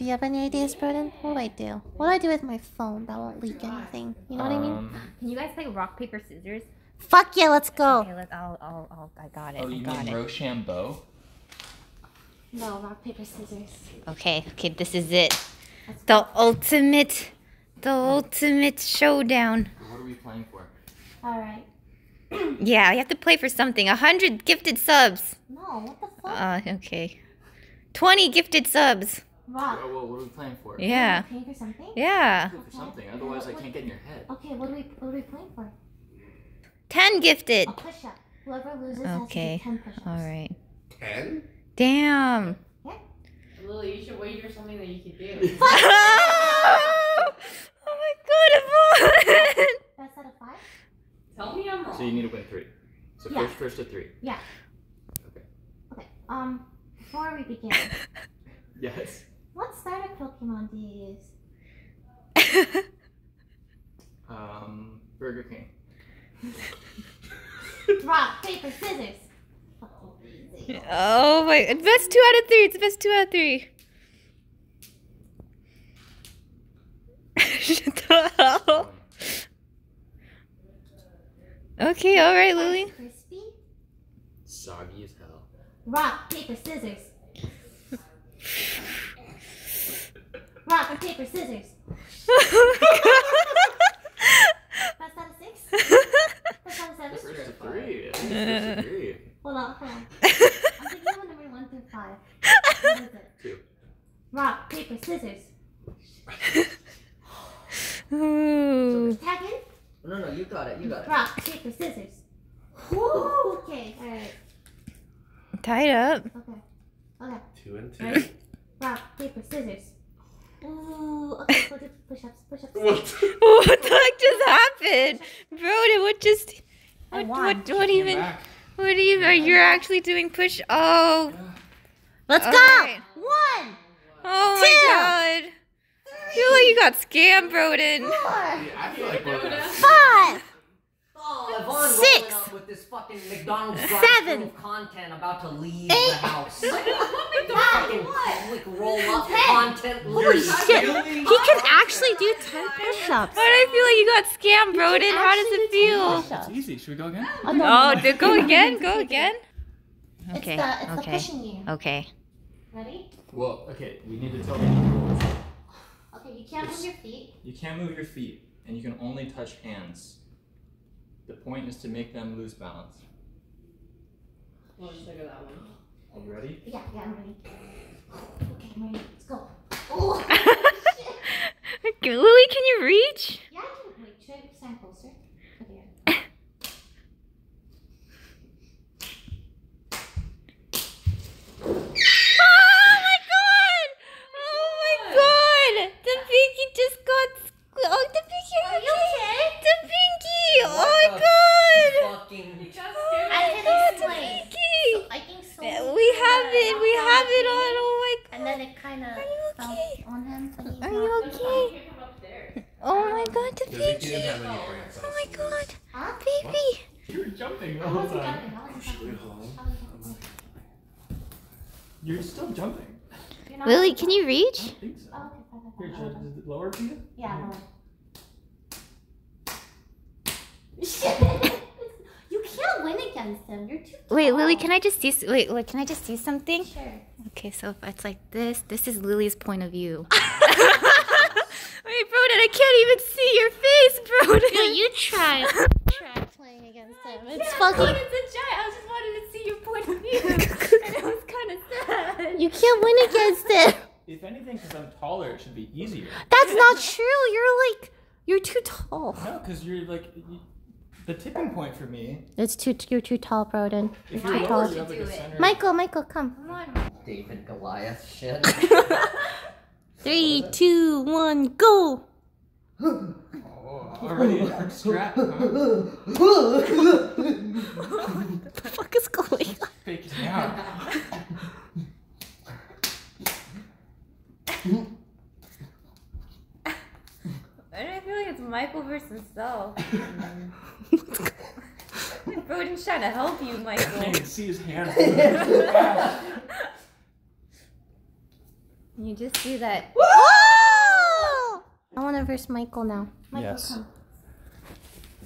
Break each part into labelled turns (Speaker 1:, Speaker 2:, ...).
Speaker 1: Do you have any ideas, Brodin? What do I do? What do I do with my phone that won't leak anything? You know what I mean?
Speaker 2: Um,
Speaker 3: Can you guys play rock paper scissors?
Speaker 1: Fuck yeah, let's go.
Speaker 3: Okay, let's. I'll. I'll. I'll I got it.
Speaker 2: oh,
Speaker 3: I
Speaker 2: you
Speaker 3: got
Speaker 2: mean
Speaker 3: it.
Speaker 2: Rochambeau?
Speaker 1: No, rock paper scissors.
Speaker 3: Okay. Okay. This is it. The ultimate. The ultimate showdown.
Speaker 2: What are we playing for?
Speaker 1: All right.
Speaker 3: Yeah, you have to play for something. A hundred gifted subs.
Speaker 1: No, what the fuck?
Speaker 3: Uh. Okay. Twenty gifted subs.
Speaker 1: Rock.
Speaker 2: Oh, well, what are we playing for?
Speaker 3: Yeah.
Speaker 1: Paying for something?
Speaker 3: Yeah.
Speaker 2: For something, otherwise I can't get in your head.
Speaker 1: Okay, what are we what are we playing for?
Speaker 3: Ten gifted.
Speaker 1: A push up. Whoever loses has to
Speaker 3: Okay.
Speaker 1: do ten push ups.
Speaker 3: All right.
Speaker 4: Ten?
Speaker 3: Damn.
Speaker 5: Lily, you should wager something that you could do.
Speaker 3: oh my god, Yvonne!
Speaker 1: Best out of five?
Speaker 5: Tell me I'm wrong.
Speaker 2: So you need to win three. So
Speaker 1: Yeah.
Speaker 2: first, first to three.
Speaker 1: Yeah.
Speaker 2: Okay.
Speaker 1: Okay. Um, before we begin,
Speaker 2: Yes.
Speaker 1: What starter Pokemon do you use?
Speaker 2: Um, Burger King.
Speaker 1: Rock, paper, scissors. Fucking.
Speaker 3: Oh my! It's best two out of three. It's the best two out of three. Shut the hell. Okay, all right, Lily.
Speaker 1: Crispy.
Speaker 2: Soggy as hell.
Speaker 1: Rock, paper, scissors. Rock, paper, scissors. Best out of six? Best out of seven?
Speaker 2: First to three. I think it's three.
Speaker 1: Hold on, hold on. I'm thinking of number one through five. What is it?
Speaker 2: Two.
Speaker 1: Rock, paper, scissors.
Speaker 3: Ooh.
Speaker 1: Tag in.
Speaker 6: No, no, you got it. You got it.
Speaker 1: Rock, paper, scissors. Woo! Okay, alright.
Speaker 3: Tied up.
Speaker 1: Okay. Okay.
Speaker 4: Two and two.
Speaker 1: Ready? Rock, paper, scissors. Ooh. Okay, push ups, push ups.
Speaker 3: What the heck just happened, Brodin? What just?
Speaker 1: I
Speaker 3: What?
Speaker 1: won.
Speaker 3: What? What even?
Speaker 2: back.
Speaker 3: What even? Are you actually doing push? Oh.
Speaker 1: Let's
Speaker 3: All
Speaker 1: go!
Speaker 3: right.
Speaker 1: One,
Speaker 3: Oh
Speaker 1: Two.
Speaker 3: my god. I feel like you got scammed, Brodin.
Speaker 1: four,
Speaker 2: I like both of us.
Speaker 1: five,
Speaker 6: Oh, Yvonne
Speaker 1: Six.
Speaker 6: rolling up with this fucking McDonald's
Speaker 1: Seven.
Speaker 6: content about to leave
Speaker 1: Eight.
Speaker 6: the house.
Speaker 1: nine.
Speaker 6: fucking public roll-up
Speaker 1: Ten.
Speaker 6: content.
Speaker 1: Holy shit! He can actually do ten push-ups.
Speaker 3: Why do I feel like you got scammed, Brodin? How does it feel?
Speaker 2: It's easy. Should we go again?
Speaker 1: Oh, no,
Speaker 3: Oh,
Speaker 1: no,
Speaker 3: did go again? Go again?
Speaker 1: It's
Speaker 3: Okay.
Speaker 1: the, it's the
Speaker 3: Okay.
Speaker 1: pushing game.
Speaker 3: Okay.
Speaker 1: Ready?
Speaker 2: Well, okay. We need to tell them.
Speaker 1: Okay, you can't move your feet.
Speaker 2: You can't move your feet, and you can only touch hands. The point is to make them lose balance.
Speaker 5: We'll just look at that one.
Speaker 2: Are you ready?
Speaker 1: Yeah, yeah, I'm ready. Okay, I'm ready. Let's go. Oh, shit.
Speaker 3: Lily, can you reach?
Speaker 1: Yeah, I can wait. Should I stand closer? Okay. yeah.
Speaker 3: Oh my god! Oh my god! The pinky just got. squ- Oh, the pinky.
Speaker 1: Are you okay?
Speaker 3: The pinky! Oh
Speaker 6: What
Speaker 3: my
Speaker 6: the
Speaker 3: god!
Speaker 6: Fucking.
Speaker 1: I
Speaker 3: Oh
Speaker 1: can
Speaker 3: my god, the
Speaker 1: explain.
Speaker 3: pinky!
Speaker 1: I think so.
Speaker 3: We have it. We have it on. Oh my god.
Speaker 1: And then it kind of
Speaker 3: Are you
Speaker 1: fell
Speaker 3: okay?
Speaker 1: on him. But he's
Speaker 3: Are
Speaker 1: not.
Speaker 3: you okay?
Speaker 5: Pick him upstairs.
Speaker 3: Oh my god, the
Speaker 4: Yeah, we
Speaker 3: pinky!
Speaker 4: didn't have any brain
Speaker 3: Oh my god,
Speaker 1: Huh?
Speaker 3: baby!
Speaker 2: You were jumping the whole
Speaker 1: wasn't
Speaker 2: time.
Speaker 1: I wasn't jumping. I wasn't jumping.
Speaker 2: You're still jumping.
Speaker 1: You're
Speaker 3: Lily, can you reach?
Speaker 2: don't think so.
Speaker 1: Oh, okay, fine, fine,
Speaker 2: Here,
Speaker 1: fine.
Speaker 2: should I- is it lower for you?
Speaker 1: Yeah, no. Shit. you can't win against him. You're too
Speaker 3: Wait, Lily, can I just see? Wait, wait, can I just see something?
Speaker 1: Sure.
Speaker 3: Okay, so if it's like this, this is Lily's point of view. Wait, Brodin, I can't even see your face, Brodin.
Speaker 1: No, you try. try playing against him. It's
Speaker 3: Yeah,
Speaker 1: fucking.
Speaker 3: Brodin's a giant. I just wanted to see your point of view, and it was kind of sad.
Speaker 1: You can't win against him.
Speaker 2: If anything, because I'm taller, it should be easier.
Speaker 1: That's not true. You're like, you're too tall.
Speaker 2: No, because you're like you, the tipping point for me.
Speaker 1: It's too. You're too tall, Brodin.
Speaker 2: If
Speaker 1: You're
Speaker 2: you're
Speaker 1: too tall.
Speaker 2: you have like a center.
Speaker 1: Michael, Michael, come.
Speaker 3: Come on.
Speaker 6: David Goliath shit.
Speaker 1: Three, two, one, go.
Speaker 2: Oh, already a hard strap. Huh?
Speaker 1: What the fuck is going on?
Speaker 2: Faking out.
Speaker 3: Why do I feel like it's Michael versus self? Brodin's trying to help you, Michael.
Speaker 2: I
Speaker 3: Michael.
Speaker 2: can see his hands.
Speaker 1: You just do that. Whoa! I want to verse Michael now. Michael,
Speaker 2: Yes.
Speaker 1: come.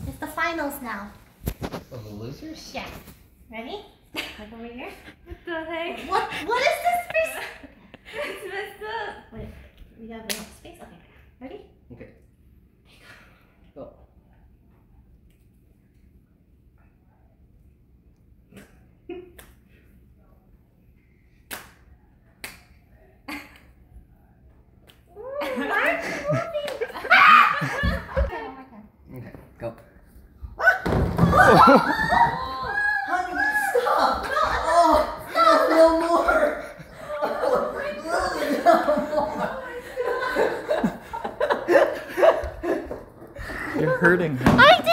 Speaker 1: It's the finals now.
Speaker 5: For the losers?
Speaker 1: Yeah. Ready? Look over here.
Speaker 3: What the heck?
Speaker 1: What? What is this?
Speaker 3: It's messed up.
Speaker 1: Wait, we got enough space. Okay. Ready?
Speaker 5: Okay. Go.
Speaker 1: Mark, moving. okay, one more time.
Speaker 5: Okay, go.
Speaker 6: Honey, stop! Oh, no, no more! Lily, no more!
Speaker 2: You're hurting him.
Speaker 1: I